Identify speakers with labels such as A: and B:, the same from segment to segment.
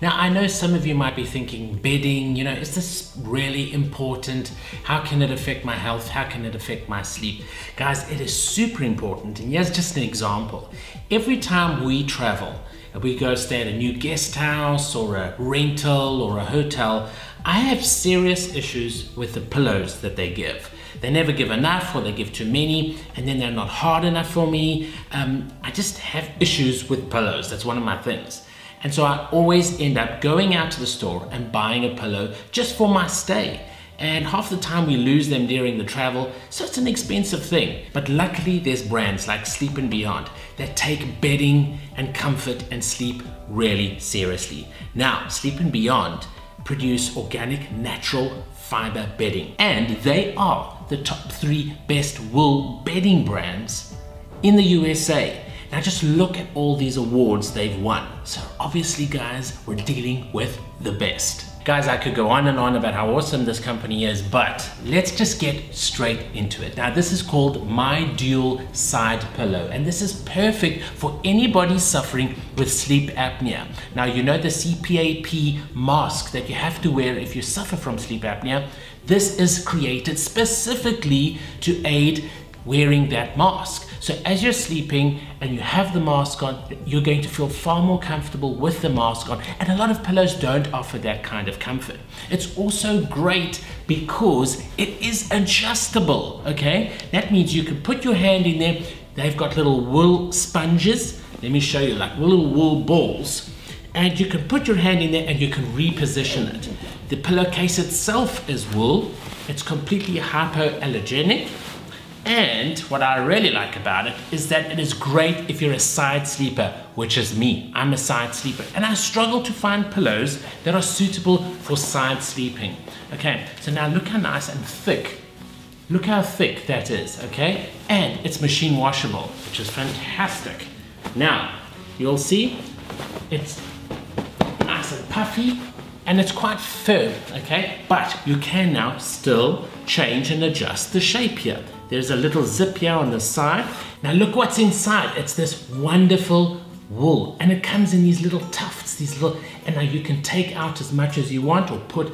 A: Now, I know some of you might be thinking, bedding, you know, is this really important? How can it affect my health? How can it affect my sleep? Guys, it is super important. And here's just an example. Every time we travel, we go stay at a new guest house or a rental or a hotel, I have serious issues with the pillows that they give. They never give enough or they give too many and then they're not hard enough for me. Um, I just have issues with pillows. That's one of my things. And so I always end up going out to the store and buying a pillow just for my stay. And half the time we lose them during the travel, so it's an expensive thing. But luckily there's brands like Sleep and Beyond that take bedding and comfort and sleep really seriously. Now, Sleep and Beyond produce organic natural fiber bedding and they are the top three best wool bedding brands in the USA. Now just look at all these awards they've won. So obviously guys, we're dealing with the best. Guys, I could go on and on about how awesome this company is, but let's just get straight into it. Now, this is called My Dual Side Pillow, and this is perfect for anybody suffering with sleep apnea. Now, you know the CPAP mask that you have to wear if you suffer from sleep apnea. This is created specifically to aid wearing that mask. So as you're sleeping and you have the mask on, you're going to feel far more comfortable with the mask on. And a lot of pillows don't offer that kind of comfort. It's also great because it is adjustable, okay? That means you can put your hand in there. They've got little wool sponges. Let me show you, like little wool balls. And you can put your hand in there and you can reposition it. The pillowcase itself is wool. It's completely hypoallergenic and what I really like about it is that it is great if you're a side sleeper, which is me. I'm a side sleeper and I struggle to find pillows that are suitable for side sleeping. Okay, so now look how nice and thick. Look how thick that is, okay? And it's machine washable, which is fantastic. Now, you'll see it's nice and puffy and it's quite firm, okay? But you can now still change and adjust the shape here. There's a little zip here on the side. Now look what's inside. It's this wonderful wool and it comes in these little tufts, these little, and now you can take out as much as you want or put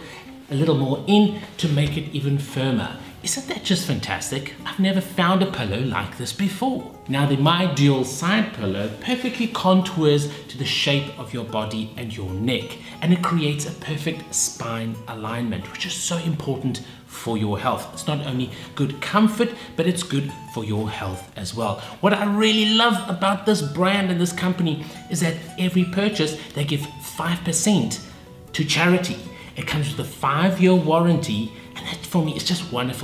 A: a little more in to make it even firmer. Isn't that just fantastic? I've never found a pillow like this before. Now the My Dual Side Pillow perfectly contours to the shape of your body and your neck and it creates a perfect spine alignment which is so important for your health. It's not only good comfort but it's good for your health as well. What I really love about this brand and this company is that every purchase they give 5% to charity. It comes with a five year warranty and that for me is just wonderful.